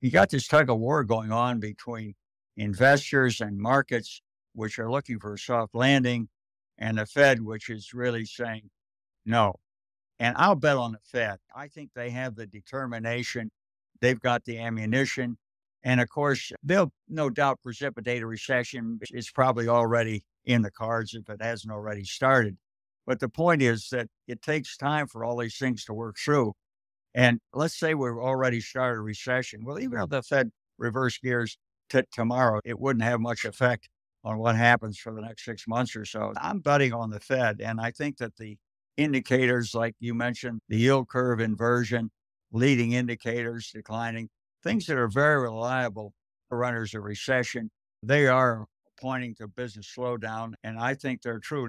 you got this tug of war going on between investors and markets, which are looking for a soft landing, and the Fed, which is really saying no. And I'll bet on the Fed. I think they have the determination, they've got the ammunition. And of course, they'll no doubt precipitate a recession. It's probably already in the cards if it hasn't already started. But the point is that it takes time for all these things to work through. And let's say we've already started a recession. Well, even if the Fed reverse gears to tomorrow, it wouldn't have much effect on what happens for the next six months or so. I'm betting on the Fed. And I think that the indicators, like you mentioned, the yield curve inversion, leading indicators declining, things that are very reliable runners of recession, they are pointing to business slowdown. And I think they're true.